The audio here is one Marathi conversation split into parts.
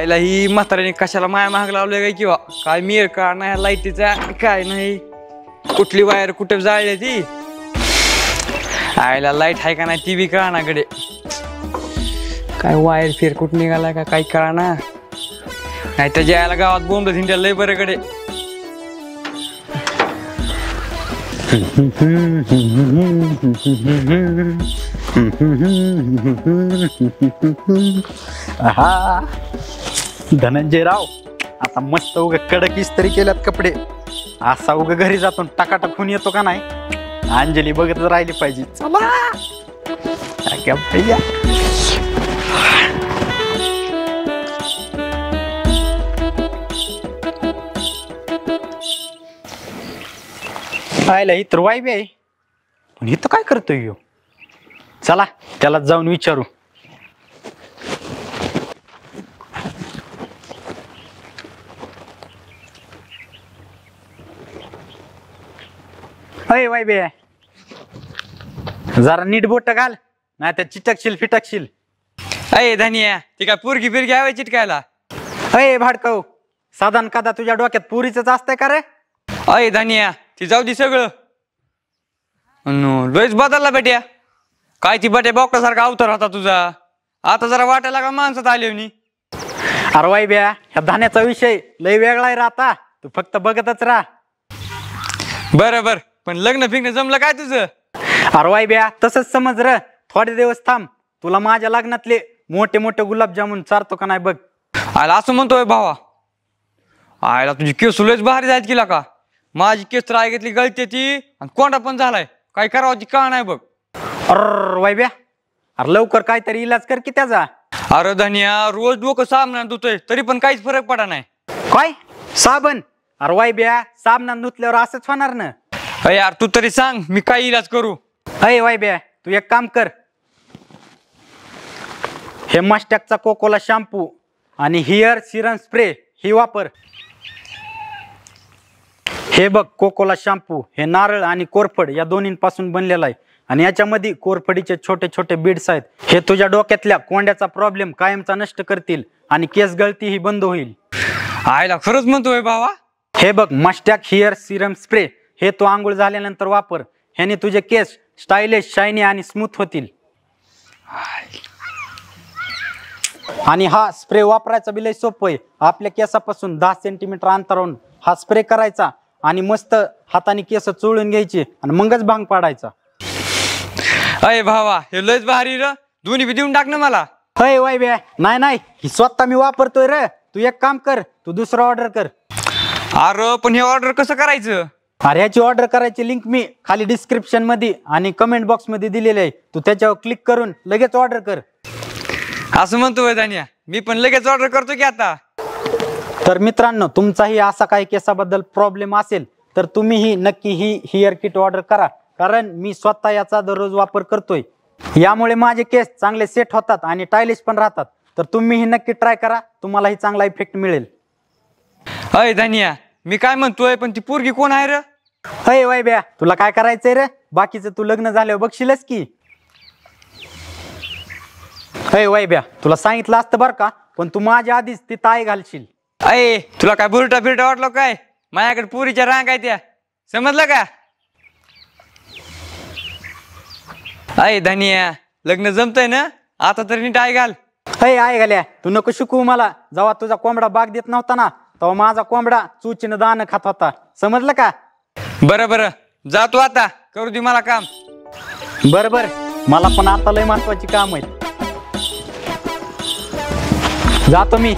आयला ही म्हाताऱ्याने कशाला माया महाग लावलंय काय किंवा? काय मिळ का नाही लाईटीचा काय नाही. कुठली वायर कुठे जाळली ती? आयला लाइट आहे का नाही ती बी कळानाकडे काय वायर फिर कुठं निघाला का काही कळाना? नाही तर जायला गावात बोंब थिंड्या लय बरं कडे धनंजय धनंजयराव आता मस्त उग कडक इस्त्री केल्यात कपडे. असा उग घरी जातो टाकाटाक होऊन येतो का नाही? अंजली बघतच राहिली पाहिजे. चला. क्या भैया. पाहिलं ही तर वाईबी आहे. पण इथं काय करतोय यो? चला त्याला जाऊन विचारू. अय वाईबे जरा नीट बोट घाल नाही तर चिटकशील फिटकशील. अय धनिया ती काय पुरगी फिरगी हवाय चिटकायला? अय भाडकव साधारण कदा तुझ्या डोक्यात पुरीच असतंय का रे? अय धनिया ती जाऊ दे सगळं. लयच बदलला बेट्या. काय ती बट्या बोकडासारखा अवतार होता तुझा? आता जरा वाटायला का माणसात आली अरे वाईब्या ह्या धान्याचा विषय लय वेगळा आहे रे आता. तू फक्त बघतच राहा. बरं बर. पण लग्न फिरणं जमलं काय तुझं? अरे वाईब्या तसंच समज र. थोडे दिवस थांब. तुला माझ्या लग्नातले मोठे मोठे गुलाबजामुन चारतो का नाही बघ. आयला असं म्हणतोय भावा. आयला तुझी केस लयच भारी जायत केला का? माझी केस तर आई घेतली गळते ती आणि कोंडा पण झालाय. काय करावं ती का नाही बघ. अर वाईब्या अरे लवकर काहीतरी इलाज कर की त्याचा. अरे धनिया रोज डोकं सामना धुतोय तरी पण काहीच फरक पडा नाही. काय? साबण? अरे वाईब्या साबणात धुतल्यावर असंच होणार ना. यार तू तरी सांग मी काय इलाज करू? अय वाईब्या तू एक काम कर. हे मस्टॅकचा कोकोला शॅम्पू आणि हिअर सिरम स्प्रे ही वापर. हे बघ कोकोला शॅम्पू हे नारळ आणि कोरफड या दोन्हींपासून बनलेला आहे. आणि याच्यामध्ये कोरफडीचे छोटे छोटे बीड्स आहेत. हे तुझ्या डोक्यातल्या कोंड्याचा प्रॉब्लेम कायमचा नष्ट करतील आणि केस गळती ही बंद होईल. आयला खरंच म्हणतोय भावा हे बघ मस्टॅक हिअर सिरम स्प्रे हे तू आंघोळ झाल्यानंतर वापर. ह्याने तुझे केस स्टायलिश शायनी आणि स्मूथ होतील. आणि हा स्प्रे वापरायचा बिलय सोपं आहे. आपल्या केसापासून दहा सेंटीमीटर अंतरावरून हा स्प्रे करायचा आणि मस्त हाताने केस चोळून घ्यायचे आणि मगच भांग पाडायचा. अय भावा हे लयच भारी र. दोन्ही बी देऊन टाक ना मला. हय वाय बे नाही नाही. ही स्वतः मी वापरतोय रे. तू एक काम कर तू दुसरं ऑर्डर कर. अरे पण हे ऑर्डर कसं करायचं? अरे ह्याची ऑर्डर करायची लिंक मी खाली डिस्क्रिप्शनमध्ये आणि कमेंट बॉक्समध्ये दिलेली आहे. तू त्याच्यावर क्लिक करून लगेच ऑर्डर कर. असं म्हणतोय धनिया मी पण लगेच ऑर्डर करतो की आता. तर मित्रांनो तुमचाही असा काही केसाबद्दल प्रॉब्लेम असेल तर तुम्हीही नक्की ही हेअर किट ऑर्डर करा. कारण मी स्वतः याचा दररोज वापर करतोय. यामुळे माझे केस चांगले सेट होतात आणि टायलिश पण राहतात. तर तुम्हीही नक्की ट्राय करा. तुम्हालाही चांगला इफेक्ट मिळेल. अय धनिया मी काय म्हणतोय पण ती पोरगी कोण आहे र? अय वय ब्या तुला काय करायचंय रे? बाकीचं तू लग्न झाल्यावर बघशीलच की. अय वय ब्या तुला सांगितलं असतं बरं का पण तू माझ्या आधीच ती ताई घालशील. अय तुला काय बुरटा फिरटा वाटलो काय? माझ्याकडे पुरीच्या रांग आहे त्या समजलं का? अय धनिया लग्न जमतंय ना? आता तरी नीट आहे घाल. अय आहे घाल्या तू नको शिकवू मला. जेव्हा तुझा कोंबडा बाग देत नव्हता ना तेव्हा माझा कोंबडा चुचीनं दाणं खात होता. समजलं का? बरं बरं. जातो आता. करू दे मला काम. बर बरं. मला पण आता लय महत्वाची काम आहेत. जातो मी.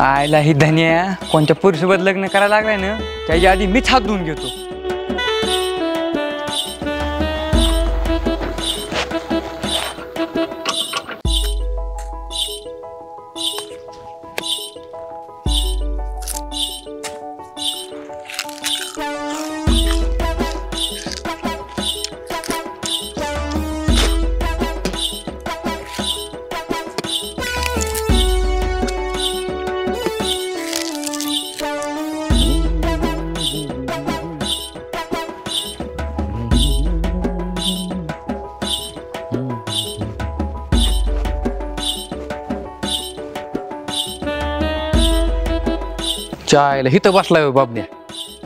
आयला ही धनिया कोणत्या पुरुषोबत लग्न करायला लागलाय ना त्याच्या आधी मीच हात धुवून घेतो. चायला हिथं बसलाय हो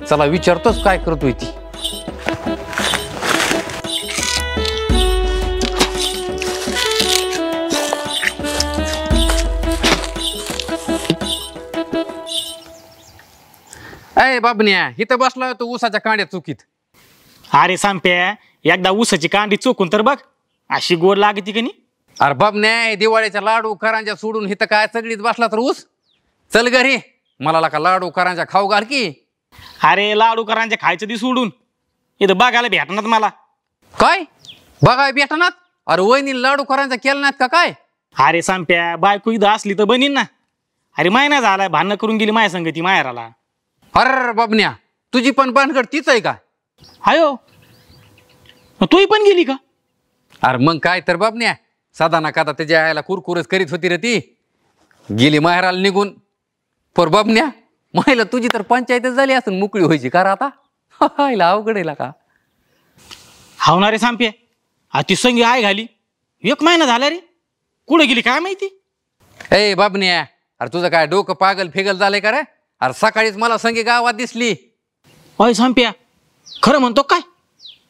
चला विचारतोच काय करतोय ती. अय बाबन्या इथं बसलाय तो ऊसाच्या कांड्या चुकीत. अरे सांप्या एकदा ऊसाची कांडी चोकून तर बघ अशी गोड लागती का नाही? अरे बाबन्या हे दिवाळीच्या लाडू करांच्या सोडून इथं काय सगळीच बसला तर ऊस? चल घरी. मला लाका लाडू करांच्या खाऊ घाल की. अरे लाडू करांचे खायचं ती सोडून इथं बघायला भेटणार मला. काय? बघाय भेटणार अरे वहिनी लाडू करांचा केलं नाहीत का काय? अरे सांप्या बायको इथं असली तर बनीन ना. अरे महिना झालाय भांडणं करून गेली माझ्या संगती माहेराला. अरे बाबन्या तुझी पण भानगड तीच आहे का? आयो मग तूही पण गेली का? अरे मग काय तर बाबन्या. साधा ना कादा त्याच्या आईला कुरकुरच करीत होती रे ती. गेली माहेराला निघून पर बाबन्या महिला तुझी तर पंचायतच झाली असून मोकळी व्हायची का रे आता. हायला अवघड आहे का? हावणारे सांप्या आ ती संगी आय घाली. एक महिना झाला रे. कुठे गेली काय माहिती? ए बाबन्या अरे तुझं काय डोकं पागल फेगल झालंय का रे? अरे सकाळीच मला संगी गावात दिसली. अय सांप्या खरं म्हणतो काय?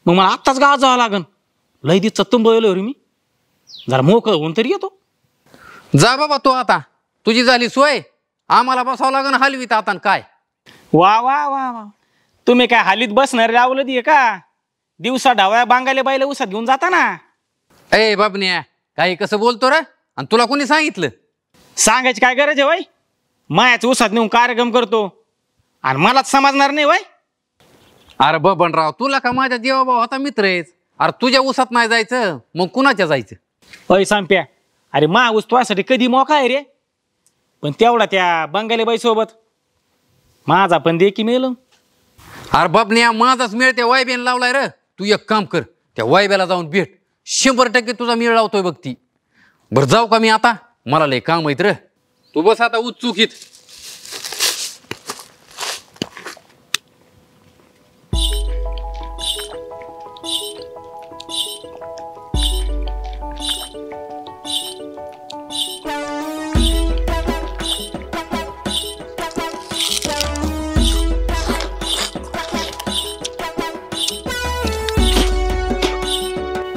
मग मला आत्ताच गावात जावं लागन. लय दिसचं तुंबवलं रे मी. जरा मोकळं होऊन तरी येतो. जा बाबा तू आता. तुझी झाली सोय. आम्हाला बसावं लागन हलवीत आता न काय? वा वा वा वा. तुम्ही काय हालीत बसणार रावलं दिये का? दिवसा डाव्या बांगाले बायला उसात घेऊन जाता ना? ए बाबन्या काही कसं बोलतो रे? आणि तुला कोणी सांगितलं? सांगायची काय गरज आहे वय? मायाच उसात नेऊन कार्यक्रम करतो. आणि मलाच समजणार नाही वय? अरे बबनराव तुला का माझ्या जीवाभाव होता मित्र आहेस? अरे तुझ्या उसात नाही जायचं मग कुणाच्या जायचं? अय सांप्या. अरे मा ऊस तुझ्यासाठी कधी मोका आहे रे? पण तेवढा त्या बंगाली बाई सोबत माझा पण दे की मेल. अरे बाबन्या माझाच मेळ त्या वायब्याने लावलाय रे. तू एक काम कर त्या वायब्याला जाऊन भेट. शंभर टक्के तुझा मेळ लावतोय बघ ती. बरं जाऊ का मी आता? मला लय काम आहेत रे. तू बस आता उत्सुकीत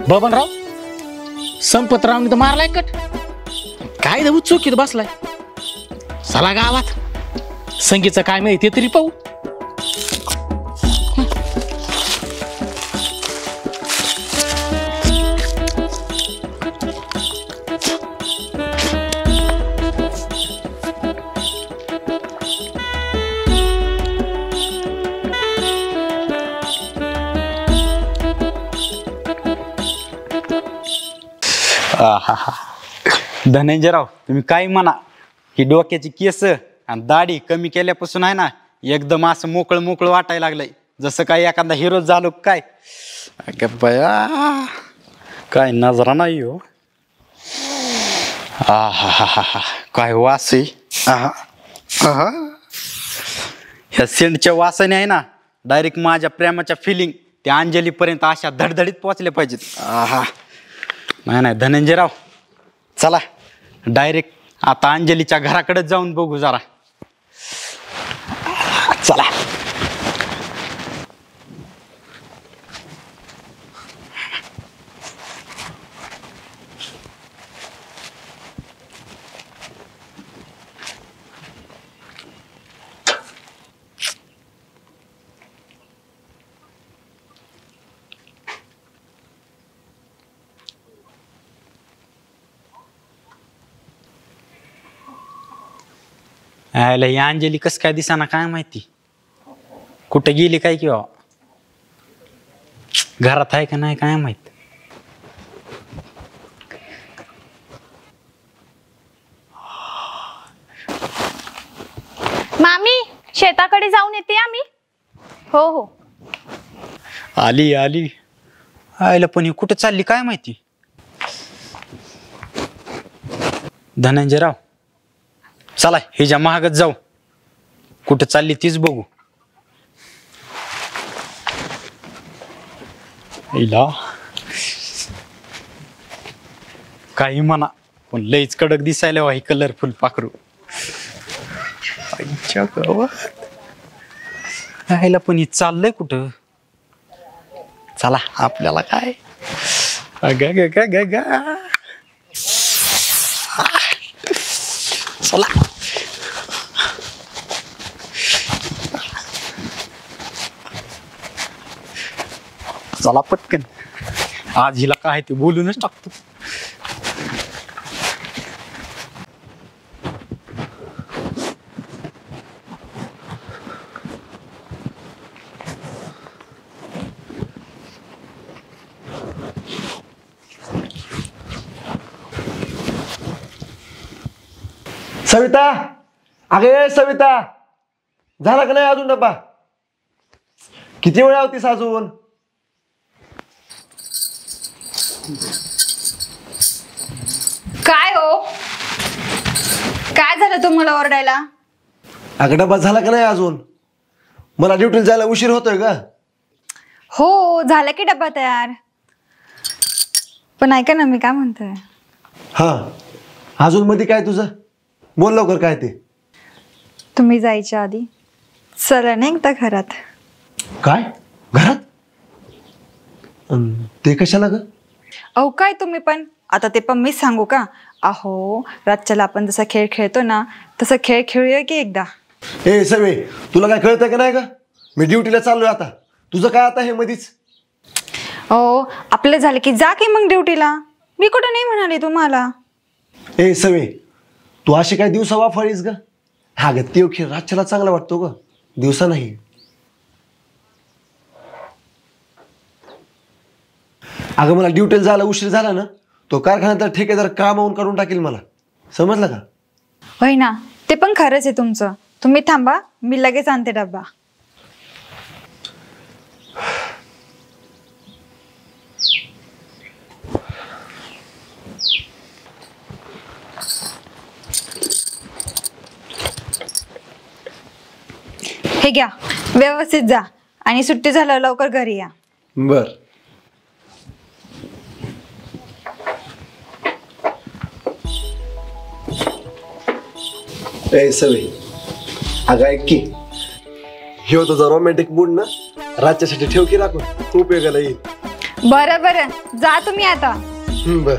बबनराव संपतरावनी तर मारलाय कट. काय दऊ चुकीत बसलाय. चला गावात. संगीतचं काय माहिती तरी पाहू. धनंजयराव तुम्ही काय म्हणा? ही डोक्याची केस आणि दाढी कमी केल्यापासून आहे ना एकदम असं मोकळं मोकळं वाटायला लागलंय. जसं काय एखादा हिरो झालो काय? बया काय नजरा नाही हो. आहाहाहा. काय वास आहे? आहा. आहा. ह्या सेंटच्या वासाने आहे ना डायरेक्ट माझ्या प्रेमाच्या फिलिंग त्या अंजलीपर्यंत अशा धडधडीत पोचल्या पाहिजेत. आहा. नाही नाही धनंजयराव चला. डायरेक्ट आता अंजलीच्या घराकडेच जाऊन बघू जरा. चला. आयला ही अंजली कस काय दिसाना काय माहिती? कुठं गेली काय किंवा घरात आहे का नाही काय माहीत? मामी शेताकडे जाऊन येते आम्ही. हो हो. आली आली. आयला पण ही कुठं चालली काय माहिती? धनंजयराव. चला हिच्या महागच जाऊ. कुठं चालली तीच बघू. हिला काही म्हणा पण लईच कडक दिसायला वाही ही कलरफुल पाखरू. आईच्या गावात. राहायला पण ही चाललंय कुठं? चला आपल्याला काय? अगं, ग, ग, ग, ग. चला चला पटकन आज हिला काय ते बोलूनच टाकतो. सविता? अगे सविता झाला का नाही अजून डब्बा? किती वेळ होतीस अजून? काय हो? काय झालं तुम्हाला ओरडायला? अगं डब्बा झाला का नाही अजून? मला ड्युटीला जायला उशीर होतोय का हो झालं की डबा तयार. पण ऐका ना मी काय म्हणतोय? हा. अजून मध्ये काय तुझं? बोल लवकर काय ते. तुम्ही जायच्या आधी. चला ना एकदा घरात. काय? घरात? ते कशाला ग? अहो काय तुम्ही पण? आता ते पण मीच सांगू का? अहो रातच्याला आपण जसा खेळ खेळतो ना तसा खेळ खेळूया की एकदा? ए सवे तुला काय कळतंय का नाही का मी ड्युटीला चाललोय आता. तुझं काय आता हे मधीच? अहो आपलं झालं की जा की मग ड्युटीला. मी कुठं नाही म्हणाले तुम्हाला? ए सवे तू अशी काय दिवसा वाफाळीस ग? हा ग ते खेळ रातच्याला चांगला वाटतो ग. दिवसा नाही. अगं मला ड्युटीला जायला उशीर झाला ना तो कारखान्यात ठेकेदार कामावून काढून टाकेल मला. समजलं का? होय ना ते पण खरंच आहे तुमचं. तुम्ही थांबा मी लगेच आणते डब्बा. हे घ्या. व्यवस्थित जा. आणि सुट्टी झाल्यावर लवकर घरी या. बर. ए सवे. अगं ऐक की. ह्यो तुझा रोमॅन्टिक मूड ना? रातच्यासाठी ठेव की राखून? खूप उपयोगाला येईल. बरं बरं. जा तुम्ही आता. हम्म, बर.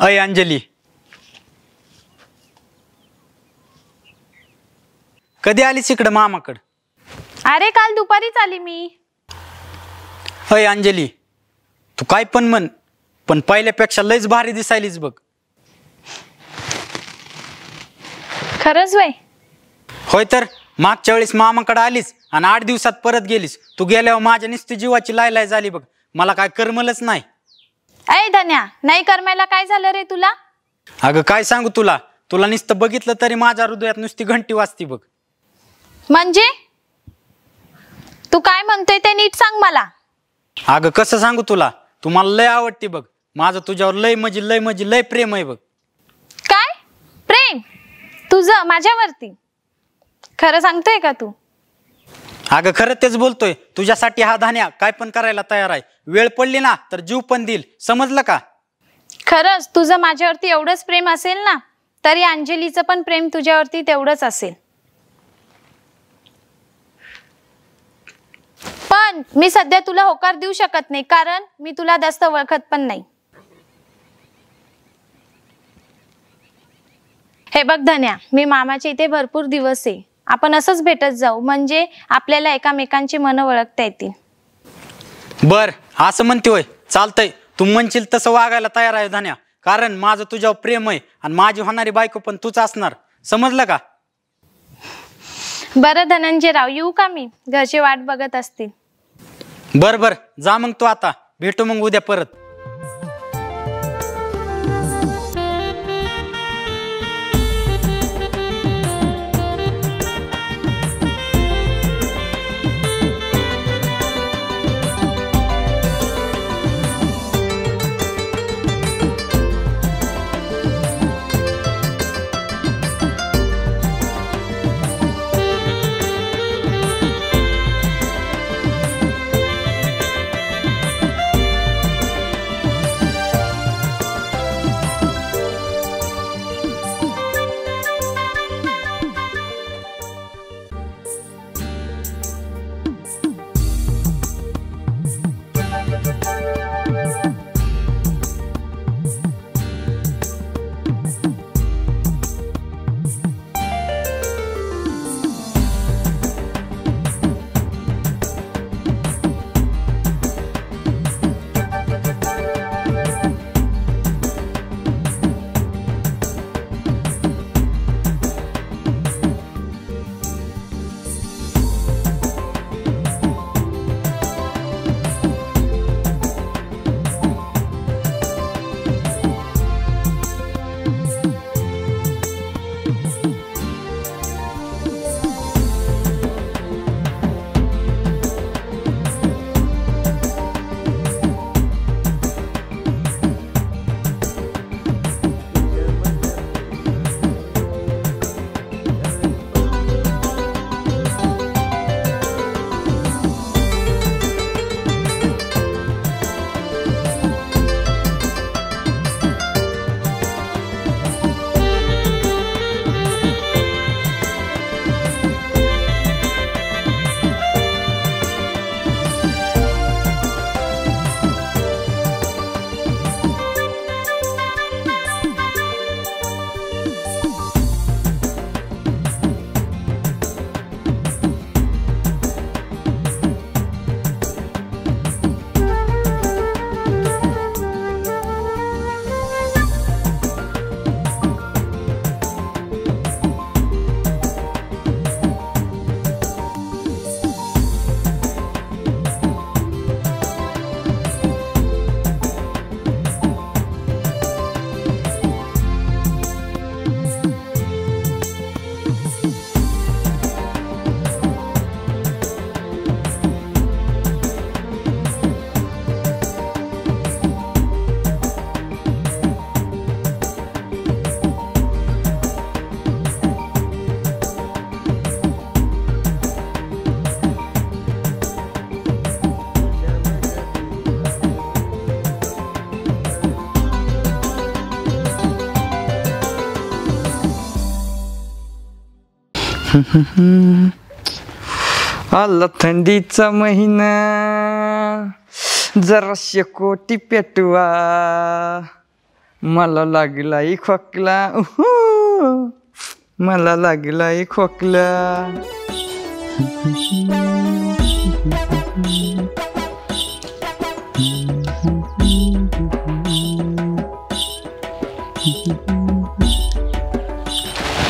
अय अंजली. कधी आलीस इकडं मामाकड? अरे काल दुपारीच आली मी. अय अंजली तू काय पण म्हण पण पहिल्यापेक्षा लयच भारी दिसायलीच बघ. खरंच वय होय तर मागच्या वेळेस मामाकडे आलीस आणि आठ दिवसात परत गेलीस. तू गेल्यावर माझ्या नुसती जीवाची लायलाय झाली बघ. मला काय करमलच नाही. अय धन्या नाही करमायला काय झालं रे तुला? अगं काय सांगू तुला? तुला नुसतं बघितलं तरी माझ्या हृदयात नुसती घंटी वाजती बघ. म्हणजे? तू काय म्हणतोय ते नीट सांग मला. अगं कसं सांगू तुला? तू मला लय आवडते बघ. माझं तुझ्यावर लय म्हणजे लय म्हणजे लय प्रेम आहे बघ. काय? प्रेम? तुझं? माझ्यावरती? खरं सांगतोय का तू? अगं खरं तेच बोलतोय. तुझ्यासाठी हा धान्या काय पण करायला तयार आहे. वेळ पडली ना तर जीव पण देईल. समजलं का? खरंच तुझं माझ्यावरती एवढंच प्रेम असेल ना तरी अंजलीचं पण प्रेम तुझ्यावरती तेवढंच असेल. पण मी सध्या तुला होकार देऊ शकत नाही कारण मी तुला जास्त ओळखत पण नाही. हे बघ धन्या मी मामाच्या इथे भरपूर दिवस आहे. आपण असंच भेटत जाऊ. म्हणजे आपल्याला एकामेकांची मनं ओळखता येतील. बर असं म्हणते होय. चालतंय. तू म्हणशील तसं वागायला तयार आहे धान्या. कारण माझं तुझ्यावर प्रेम आहे आणि माझी होणारी बायको पण तूच असणार. समजलं का? बरं धनंजय राव येऊ का मी? घरचे वाट बघत असतील. बर बर. जा मग तू आता. भेटू मग उद्या परत. आला थंडीचा महिना. जराशे कोटी पेटवा. मला लागला खोकला. मला लागला खोकला.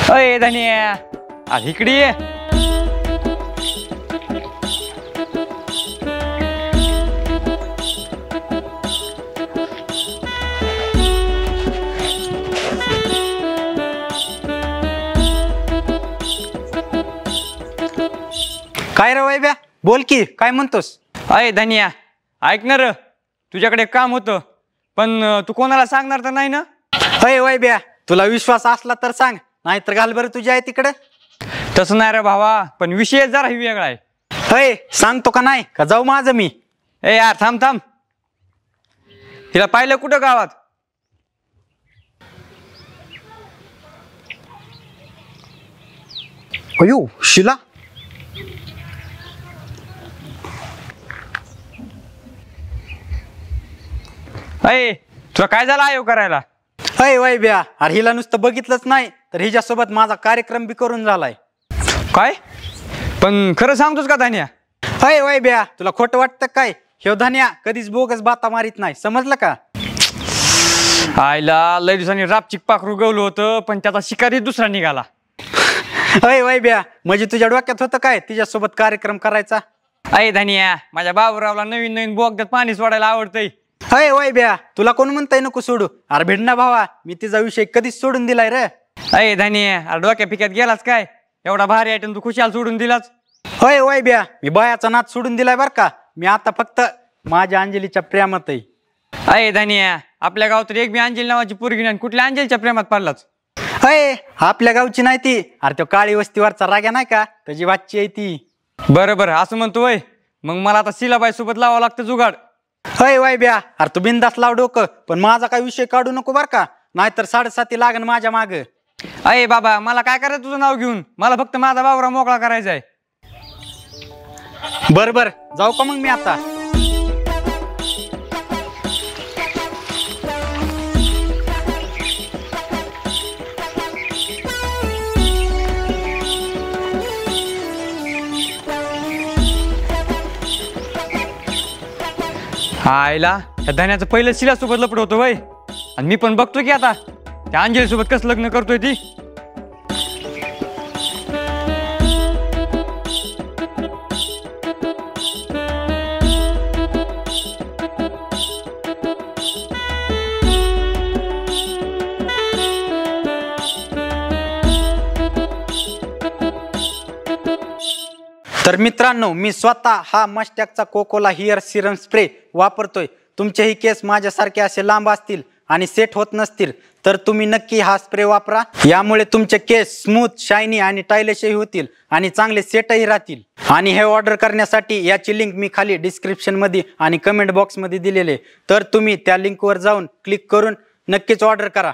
अय धनिया. आज इकडे ये. काय रे वैब्या बोल की काय म्हणतोस? अय धनिया ऐक ना र. तुझ्याकडे काम होतं. पण अं, तू कोणाला सांगणार तर नाही ना? अय वैब्या तुला विश्वास असला तर सांग. नाहीतर घाल बरं तुझ्या आहे तिकडं. तसं नाही रे भावा पण विषय जरा वेगळा आहे. अय सांगतो का नाही? का जाऊ माझं मी? ए यार थांब थांब. हिला पाहिलं कुठं गावात? अयो शिला? अय तुला काय झालं आयोग करायला? अय वय ब्या अरे हिला नुसतं बघितलंच नाही. तर हिच्यासोबत माझा कार्यक्रम बी करून झालाय. काय? पण खरं सांगतोस का धान्या? अय वय ब्या. तुला खोटं वाटतं काय? ह्यो धन्या कधीच बोगस बाता मारित नाही. समजलं का? आईला लय दिवसांनी रापचिक पाखरू गवलं होतं पण त्याचा शिकारी दुसरा निघाला. अय वय ब्या. म्हणजे तुझ्या डोक्यात होतं काय तिच्यासोबत कार्यक्रम करायचा? अय धानिया माझ्या बाबूरावला नवीन नवीन बोगद्यात पाणी सोडायला आवडतंय. अय वय ब्या. तुला कोण म्हणताय नको सोडू? अरे भिडना भावा. मी तिचा विषय कधीच सोडून दिलाय रे. अय धानिया अरे डोक्या पिक्यात गेलाच काय? एवढा भारी आयटम तू खुशाल सोडून दिलाच होय वय ब्या. मी बायाचा नाच सोडून दिलाय बर का. मी आता फक्त माझ्या अंजलीच्या प्रेमात आहे. अय धानिया आपल्या गावात तर एक बी अंजली नावाची पोरगी नाही कुठल्या अंजलीच्या प्रेमात पडलाच अय आपल्या गावची नाही ती. अरे तो काळी वस्तीवरचा राग्या नाही का? त्याची वाची आहे ती. बरं बरं असं म्हणतो वय मग मला आता शिलाबाई सोबत लावावं लागतं जुगाड. होय वय ब्या. अरे तू बिंदास लाव डोकं. पण माझा काही विषय काढू नको बर का. नाहीतर साडेसाती लागन माझ्या माग. अरे बाबा मला काय करायचं तुझं नाव घेऊन? मला फक्त माझा बावरा मोकळा करायचा आहे. बर बर. जाऊ का मग मी आता? आईला धन्याचं धान्याचं शिला शिलासोबत लपड होतो वय. आणि मी पण बघतो की आता. त्या अंजली सोबत कसं लग्न करतोय ती? तर मित्रांनो मी स्वतः हा मस्टॅकचा कोकोला हिअर सिरम स्प्रे वापरतोय. तुमचेही केस माझ्यासारखे असे लांब असतील. आणि सेट होत नसतील तर तुम्ही नक्की हा स्प्रे वापरा. यामुळे तुमचे केस स्मूथ शायनी आणि टायलेशही होतील आणि चांगले सेटही राहतील. आणि हे ऑर्डर करण्यासाठी याची लिंक मी खाली डिस्क्रिप्शनमध्ये आणि कमेंट बॉक्समध्ये दिलेले तर तुम्ही त्या लिंकवर जाऊन क्लिक करून नक्कीच ऑर्डर करा.